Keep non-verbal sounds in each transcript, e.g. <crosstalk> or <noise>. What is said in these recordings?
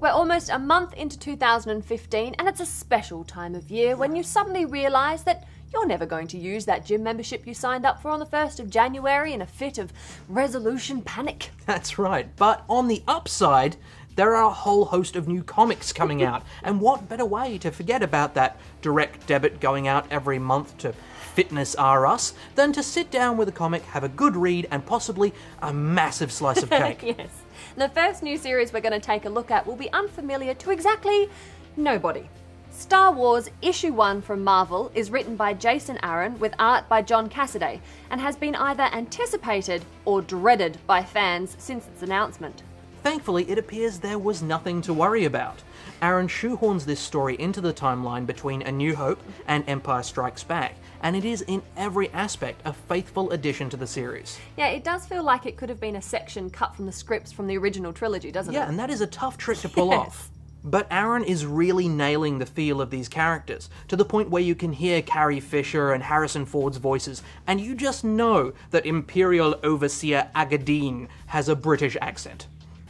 We're almost a month into 2015, and it's a special time of year when you suddenly realise that you're never going to use that gym membership you signed up for on the 1st of January in a fit of resolution panic. <laughs> That's right. But on the upside, there are a whole host of new comics coming <laughs> out. And what better way to forget about that direct debit going out every month to Fitness R Us than to sit down with a comic, have a good read, and possibly a massive slice of <laughs> cake? yes. The first new series we're going to take a look at will be unfamiliar to exactly nobody. Star Wars Issue 1 from Marvel is written by Jason Aaron with art by John Cassaday and has been either anticipated or dreaded by fans since its announcement. Thankfully, it appears there was nothing to worry about. Aaron shoehorns this story into the timeline between A New Hope and Empire Strikes Back, and it is in every aspect a faithful addition to the series. Yeah, it does feel like it could have been a section cut from the scripts from the original trilogy, doesn't Yeah, it? Yeah, and that is a tough trick to <laughs> pull Yes. off. But Aaron is really nailing the feel of these characters, to the point where you can hear Carrie Fisher and Harrison Ford's voices, and you just know that Imperial Overseer Aggadeen has a British accent.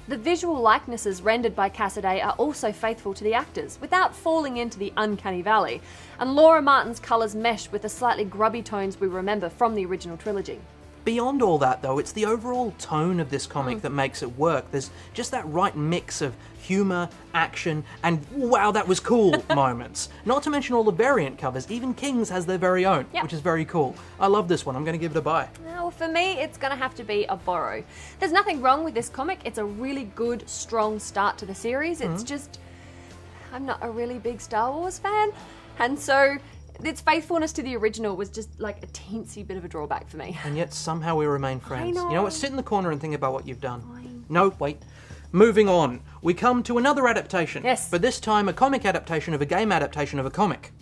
The visual likenesses rendered by Cassaday are also faithful to the actors, without falling into the uncanny valley, and Laura Martin's colours mesh with the slightly grubby tones we remember from the original trilogy. Beyond all that, though, it's the overall tone of this comic hmm. that makes it work. There's just that right mix of humour, action, and wow, that was cool <laughs> moments. Not to mention all the variant covers. Even King's has their very own, Yep. which is very cool. I love this one. I'm going to give it a buy. For me, it's going to have to be a borrow. There's nothing wrong with this comic, it's a really good, strong start to the series. It's mm-hmm. just. I'm not a really big Star Wars fan, and so its faithfulness to the original was just like a teensy bit of a drawback for me. And yet somehow we remain <laughs> friends. You know know. what? Sit in the corner and think about what you've done. No, wait. Moving on, we come to another adaptation. Yes. But this time a comic adaptation of a game adaptation of a comic.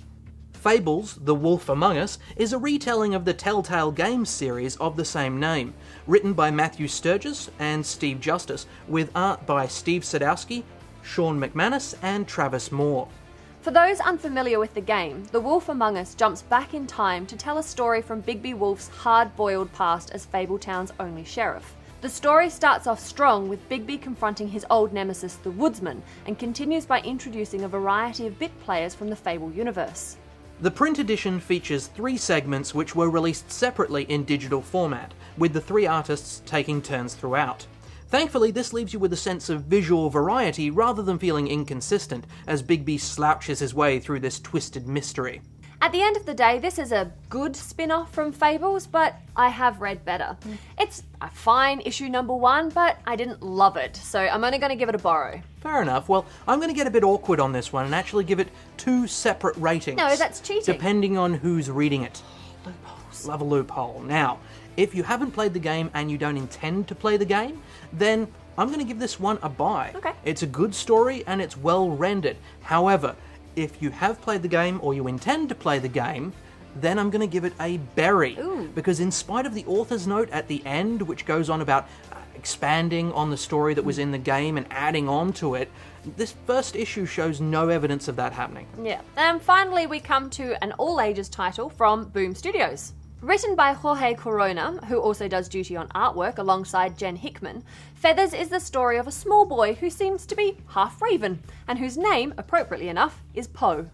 Fables, The Wolf Among Us, is a retelling of the Telltale Games series of the same name, written by Matthew Sturges and Steve Justus, with art by Steve Sadowski, Shawn McManus, and Travis Moore. For those unfamiliar with the game, The Wolf Among Us jumps back in time to tell a story from Bigby Wolf's hard boiled past as Fabletown's only sheriff. The story starts off strong with Bigby confronting his old nemesis, the Woodsman, and continues by introducing a variety of bit players from the Fable universe. The print edition features three segments which were released separately in digital format, with the three artists taking turns throughout. Thankfully, this leaves you with a sense of visual variety rather than feeling inconsistent as Bigby slouches his way through this twisted mystery. At the end of the day, this is a good spin off from Fables, but I have read better. Hmm. It's a fine issue number one, but I didn't love it, so I'm only going to give it a borrow. Fair enough. Well, I'm going to get a bit awkward on this one and actually give it two separate ratings. No, that's cheating. Depending on who's reading it. Loopholes. Love a loophole. Now, if you haven't played the game and you don't intend to play the game, then I'm going to give this one a buy. Okay. It's a good story and it's well rendered. However, if you have played the game or you intend to play the game, then I'm going to give it a berry. Ooh. Because in spite of the author's note at the end, which goes on about uh, expanding on the story that was in the game and adding on to it, this first issue shows no evidence of that happening. Yeah. And finally, we come to an all ages title from Boom Studios. Written by Jorge Corona, who also does duty on artwork alongside Jen Hickman, Feathers is the story of a small boy who seems to be half raven, and whose name, appropriately enough, is Poe.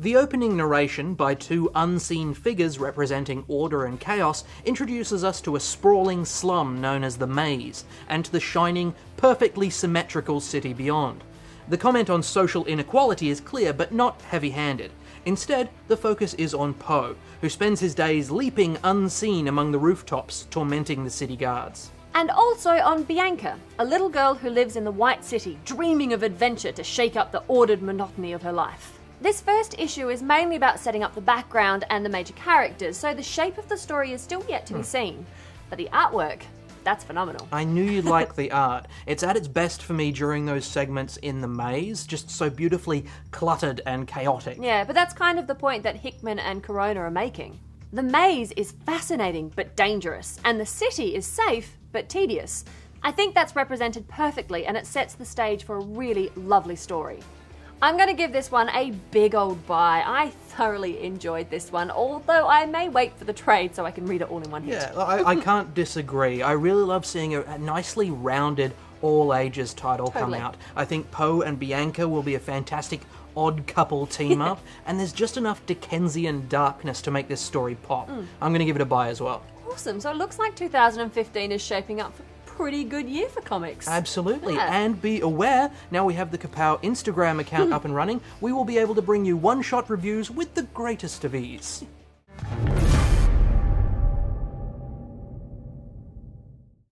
The opening narration by two unseen figures representing order and chaos introduces us to a sprawling slum known as the Maze, and to the shining, perfectly symmetrical city beyond. The comment on social inequality is clear but not heavy handed. Instead, the focus is on Poe, who spends his days leaping unseen among the rooftops, tormenting the city guards. And also on Bianca, a little girl who lives in the White City, dreaming of adventure to shake up the ordered monotony of her life. This first issue is mainly about setting up the background and the major characters, so the shape of the story is still yet to be hmm. seen. But the artwork, that's phenomenal. I knew you'd <laughs> like the art. It's at its best for me during those segments in the maze, just so beautifully cluttered and chaotic. Yeah, but that's kind of the point that Hickman and Corona are making. The maze is fascinating but dangerous, and the city is safe but tedious. I think that's represented perfectly, and it sets the stage for a really lovely story. I'm going to give this one a big old buy. I thoroughly enjoyed this one, although I may wait for the trade so I can read it all in one hit. Yeah, I, I can't <laughs> disagree. I really love seeing a, a nicely rounded all ages title come out. I think Poe and Bianca will be a fantastic odd couple team <laughs> up, and there's just enough Dickensian darkness to make this story pop. Mm. I'm going to give it a buy as well. Awesome. So it looks like 2015 is shaping up for pretty good year for comics. Absolutely. Yeah. And be aware, now we have the Kapow Instagram account <laughs> up and running, we will be able to bring you one shot reviews with the greatest of ease.